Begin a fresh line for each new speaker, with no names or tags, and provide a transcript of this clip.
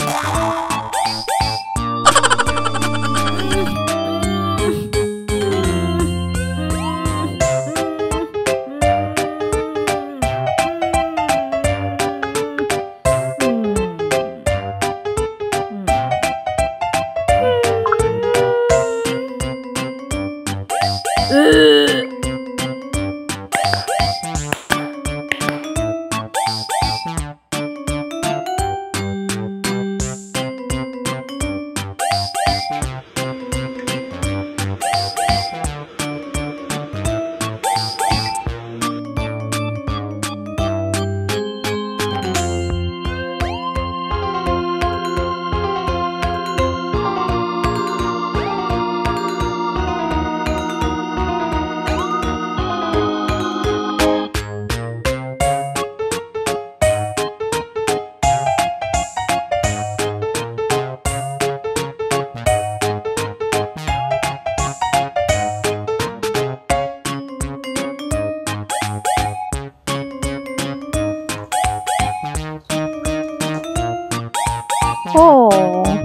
Wow.
うー
哦。